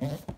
Mm-hmm.